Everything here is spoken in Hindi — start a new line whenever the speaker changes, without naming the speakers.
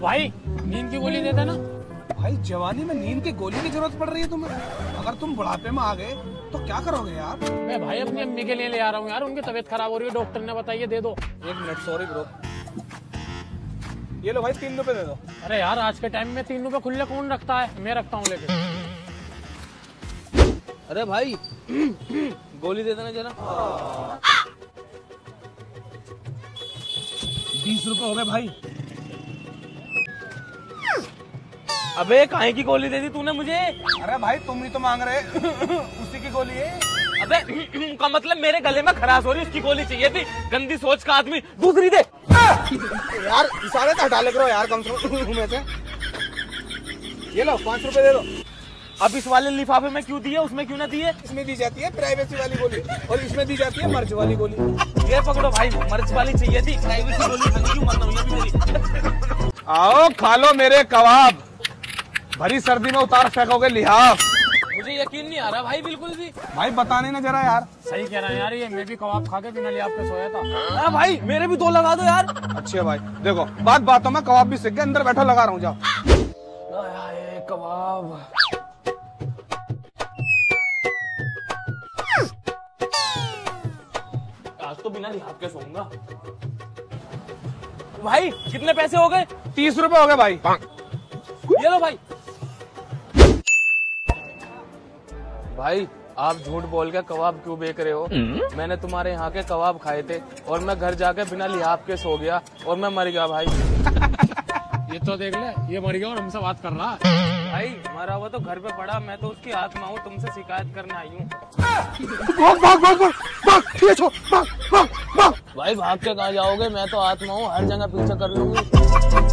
तो भाई नींद की गोली दे देना।
भाई जवानी में नींद की गोली की ज़रूरत पड़ रही है तुम्हें। अगर तुम बुढ़ापे में आ गए तो क्या करोगे यार?
मैं भाई अपनी अम्मी के लिए ले आ रहा हूँ यार उनकी तबीयत खराब हो रही है डॉक्टर ने बताइए दे दो।
एक मिनट सॉरी ब्रो ये लो भाई तीन रुपए दे दो।
अरे यार आज के टाइम में तीन रुपए खुले कौन रखता है? मैं रखता हूँ लेके।
अरे भाई गोली दे देना जरा।
बीस रुपए हो गए भाई।
अबे काहे की गोली दे दी तूने मुझे?
अरे भाई तुम ही तो मांग रहे उसी की गोली है।
अबे का मतलब मेरे गले में खराश हो रही उसकी गोली चाहिए थी। गंदी सोच का आदमी। दूसरी दे।
यार इशारे तो हटा ले करो यार कम से कम। से। ये लो पाँच रुपए दे दो।
अब इस वाले लिफाफे में क्यों दिए उसमें क्यों ना दिए
इसमें दी जाती है प्राइवेसी वाली गोली। और इसमें दी जाती है मर्च वाली गोली।
ये पकड़ो भाई मर्च वाली चाहिए थी। प्राइवेसी गोली क्यों मेरी
आओ खा लो मेरे कबाब। भरी सर्दी में उतार फेंकोगे लिहाफ
मुझे यकीन नहीं आ रहा भाई बिल्कुल भी।
भाई बताने ना जरा यार।
सही कह रहे हैं यार ये मैं भी कबाब खा के बिना लिया आपके सोया था।
हाँ भाई मेरे भी दो लगा दो यार।
अच्छे भाई। देखो बात बातों में कबाब भी सीख गए अंदर बैठो लगा रहा हूँ जाओ।
कबाब। आज तो बिना लिहाज के सोऊँगा। भाई कितने पैसे हो गए?
तीस रुपए हो गए भाई।
ये लो भाई। भाई आप झूठ बोल के कबाब क्यों बेच रहे हो? मैंने तुम्हारे यहाँ के कबाब खाए थे और मैं घर जाके बिना लिहाज के सो गया और मैं मर गया भाई।
ये तो देख ले ये मर गया और हमसे बात कर रहा। है
भाई मरा हुआ तो घर पे पड़ा मैं तो उसकी आत्मा हूँ तुमसे शिकायत करने आई हूँ।
भाग भाग भाग भाग भाग ठीक है छोड़ भाग भाग भाग।
भाई भाग के कहा जाओगे? मैं तो आत्मा हूँ हर जगह पीछे कर लूँगी।